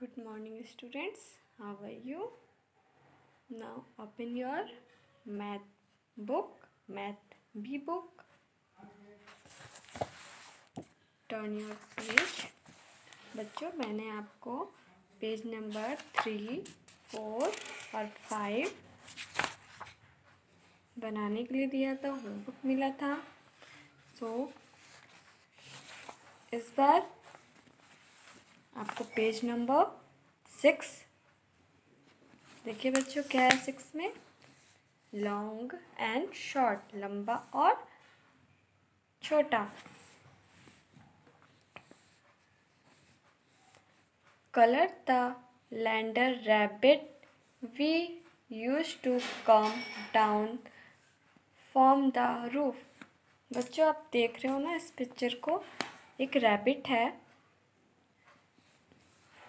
good morning students how are you now open your math book math b book turn your page बच्चों मैंने आपको page number three four और five बनाने के लिए दिया था होमवर्क मिला था सो so, इस बार आपको पेज नंबर सिक्स। देखिए बच्चों, क्या है सिक्स में? लॉन्ग एंड शॉर्ट, लंबा और छोटा। Colour the ladder rabbit, we use to come down, form the roof. बच्चों, आप देख रहे हो ना, इस पिक्चर को एक रैबिट है।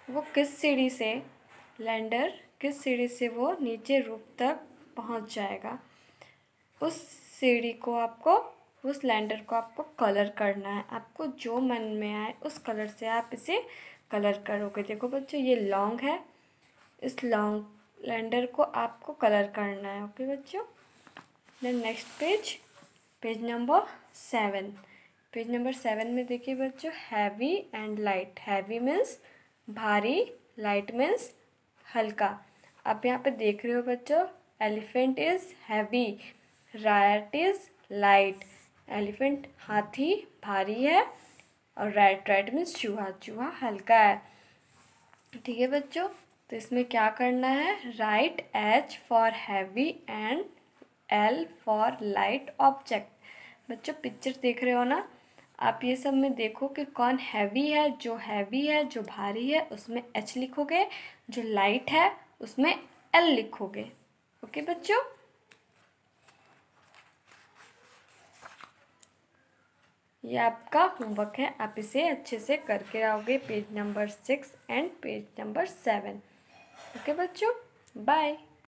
वो किस सीढ़ी से? लैंडर, किस सीढ़ी से वो नीचे रूप तक पहुँच जाएगा? उस सीढ़ी को आपको, उस लैंडर को आपको कलर करना है। आपको जो मन में आए, उस कलर से आप इसे कलर करोगे। देखो बच्चों, ये लॉन्ग है। इस लॉन्ग लैंडर को आपको कलर करना है। ओके बच्चों? Then next page page number seven page number seven में देखिए बच्चों heavy and light heavy means भारी लाइट मीन्स हल्का। आप यहाँ पे देख रहे हो बच्चों elephant is heavy right is light elephant हाथी भारी है और राइट राइट मीन्स चूहा चूहा हल्का है। ठीक है बच्चों तो इसमें क्या करना है? Write H for heavy and L for light object बच्चों पिक्चर देख रहे हो ना? आप ये सब में देखो कि कौन हैवी है, जो हैवी है, जो भारी है, उसमें एच लिखोगे, जो लाइट है, उसमें एल लिखोगे। ओके बच्चों? ये आपका होमवर्क है, आप इसे अच्छे से करके आओगे page number six and page number seven okay बच्चों? बाय